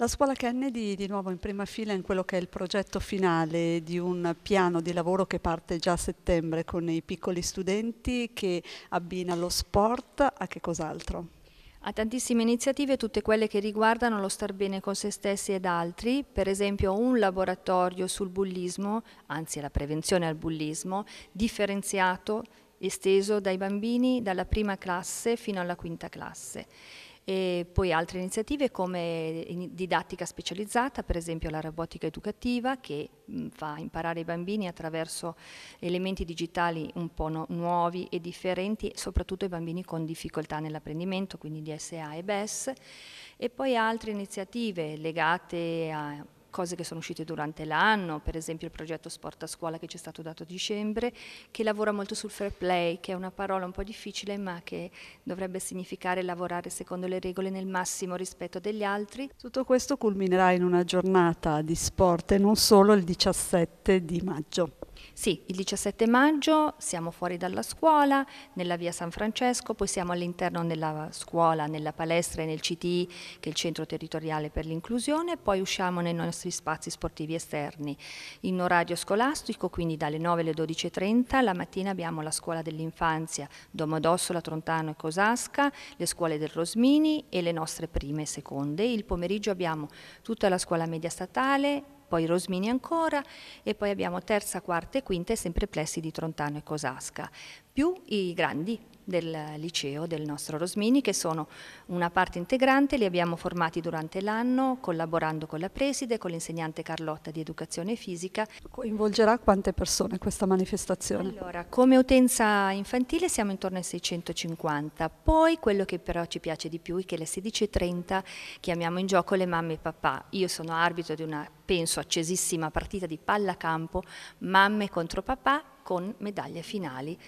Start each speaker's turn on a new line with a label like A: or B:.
A: La scuola Kennedy di nuovo in prima fila in quello che è il progetto finale di un piano di lavoro che parte già a settembre con i piccoli studenti che abbina lo sport a che cos'altro?
B: Ha tantissime iniziative, tutte quelle che riguardano lo star bene con se stessi ed altri, per esempio un laboratorio sul bullismo, anzi la prevenzione al bullismo, differenziato, esteso dai bambini dalla prima classe fino alla quinta classe e poi altre iniziative come didattica specializzata, per esempio la robotica educativa che fa imparare i bambini attraverso elementi digitali un po' no nuovi e differenti, soprattutto i bambini con difficoltà nell'apprendimento, quindi DSA e BES, e poi altre iniziative legate a cose che sono uscite durante l'anno, per esempio il progetto Sport a Scuola che ci è stato dato a dicembre, che lavora molto sul fair play, che è una parola un po' difficile ma che dovrebbe significare lavorare secondo le regole nel massimo rispetto degli altri.
A: Tutto questo culminerà in una giornata di sport e non solo il 17 di maggio.
B: Sì, il 17 maggio siamo fuori dalla scuola, nella via San Francesco, poi siamo all'interno della scuola, nella palestra e nel CTI, che è il centro territoriale per l'inclusione, poi usciamo nei nostri spazi sportivi esterni. In orario scolastico, quindi dalle 9 alle 12.30, la mattina abbiamo la scuola dell'infanzia Domodossola, Trontano e Cosasca, le scuole del Rosmini e le nostre prime e seconde, il pomeriggio abbiamo tutta la scuola media statale, poi Rosmini ancora e poi abbiamo terza, quarta e quinta e sempre plessi di Trontano e Cosasca, più i grandi del liceo del nostro Rosmini che sono una parte integrante, li abbiamo formati durante l'anno collaborando con la preside, con l'insegnante Carlotta di educazione fisica.
A: Coinvolgerà quante persone questa manifestazione?
B: Allora, come utenza infantile siamo intorno ai 650, poi quello che però ci piace di più è che alle 16.30 chiamiamo in gioco le mamme e papà. Io sono arbitro di una, penso, accesissima partita di pallacampo, mamme contro papà con medaglie finali